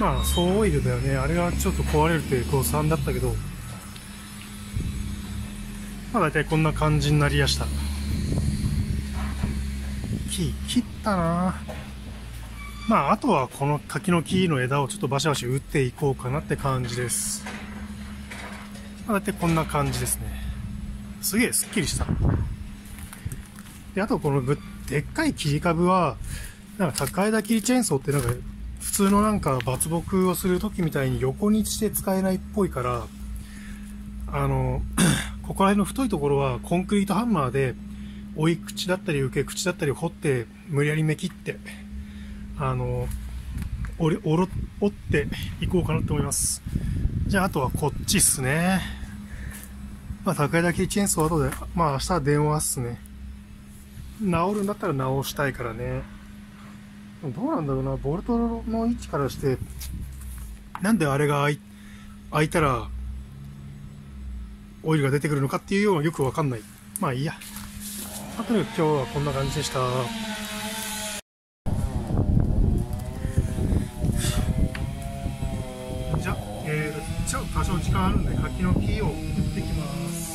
まあ、総オイルだよね。あれがちょっと壊れるという誤算だったけど、まあ大体こんな感じになりやした。木、切ったなまあ、あとはこの柿の木の枝をちょっとバシバシ打っていこうかなって感じです。まあ、大体こんな感じですね。すげえスッキリした。で、あとこのでっかい切り株は、なんか高枝切りチェーンソーってなんか普通のなんか伐木をする時みたいに横にして使えないっぽいから、あの、ここら辺の太いところはコンクリートハンマーで追い口だったり受け口だったり掘って無理やりめ切って、あの、折、折、っていこうかなと思います。じゃああとはこっちっすね。まあ高枝切りチェーンソー後で、まあ明日は電話っすね。治るんだったら直したいからね。どうなんだろうな、ボルトの位置からして、なんであれが開いいたら、オイルが出てくるのかっていうようなよくわかんない。まあいいや。あとにかく今日はこんな感じでした。じゃあ、えー、ちょっと多少時間あるんで、柿の木を打っていきます。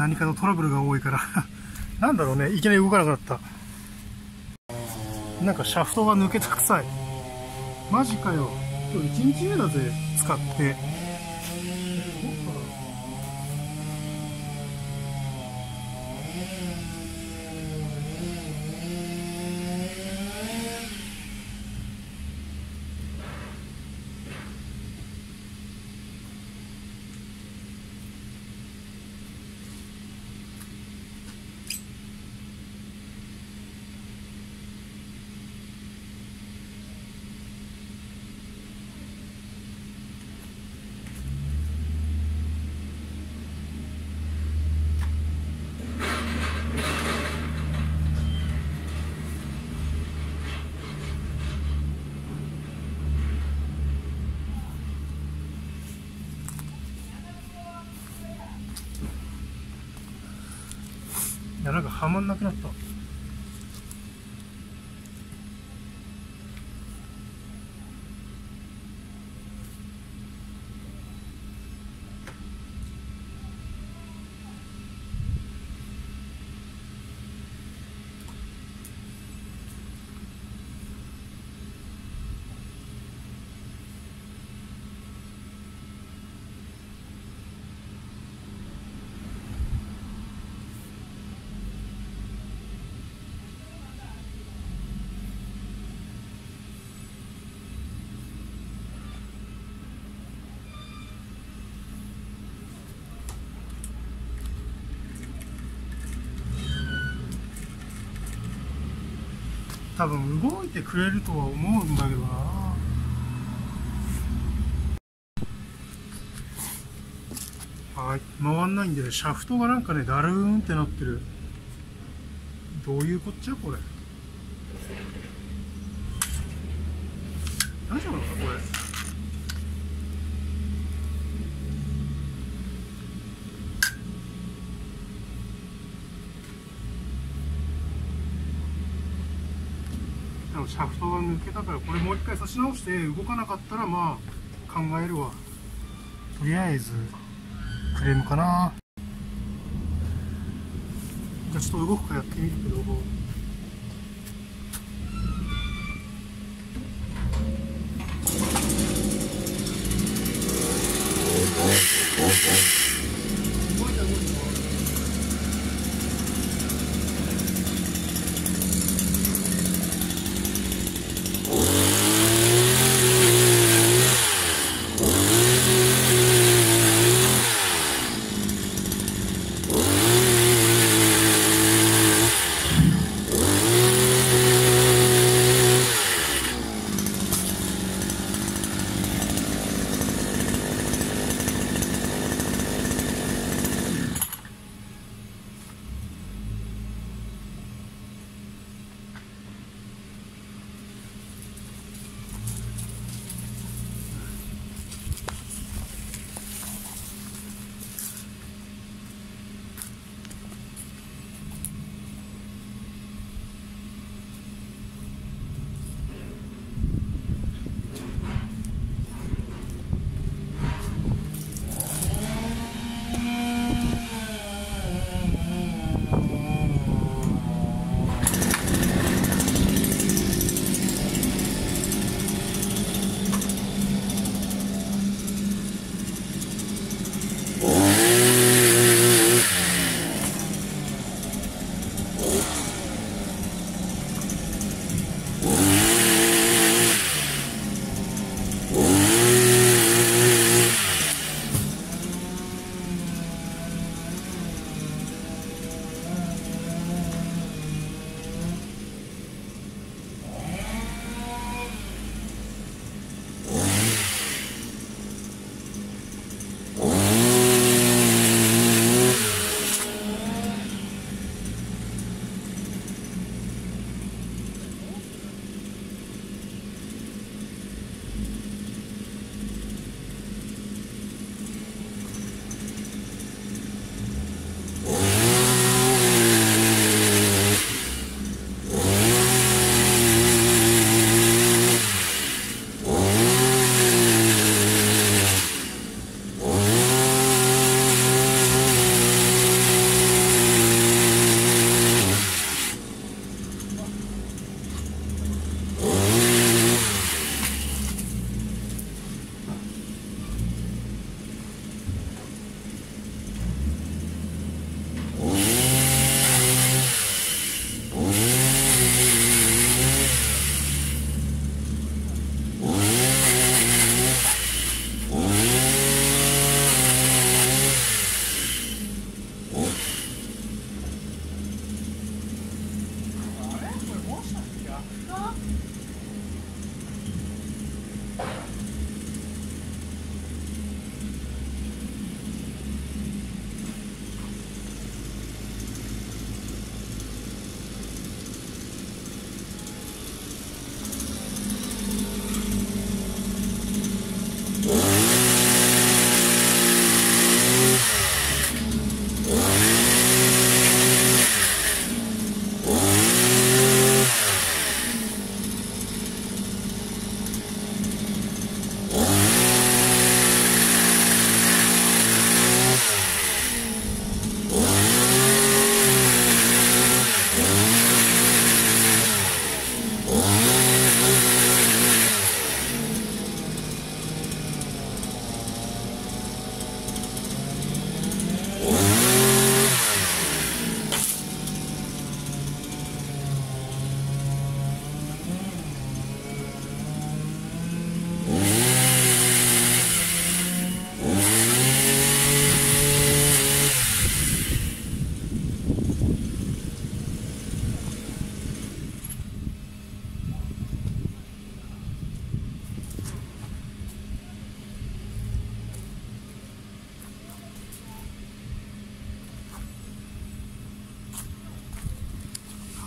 何かのトラブルが多いから。なんだろうね。いきなり動かなくなった。なんかシャフトが抜けたくさい。マジかよ。今日1日目だぜ。使って。なんかはまんなくなった。多分動いてくれるとは思うんだけどな。はい。回んないんでシャフトがなんかねだるーんってなってる。どういうこっちゃこれ。大丈夫なのかこれ。シャフトが抜けたからこれもう一回差し直して動かなかったらまあ考えるわ。とりあえずクレームかな。じゃあちょっと動くかやってみるけど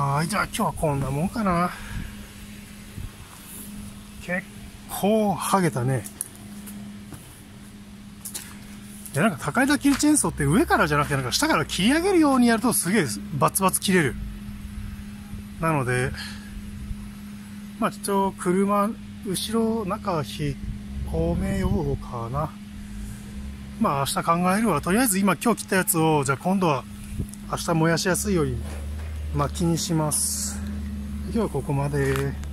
はい、じゃあ今日はこんなもんかな。結構ハげたね。で、なんか高枝切りチェーンソーって上からじゃなくてなんか下から切り上げるようにやるとすげえバツバツ切れる。なので、まあ一応車、後ろ中引っ込めようかな。まあ明日考えるわ。とりあえず今今日切ったやつを、じゃあ今度は明日燃やしやすいように。巻きにします。今日はここまで。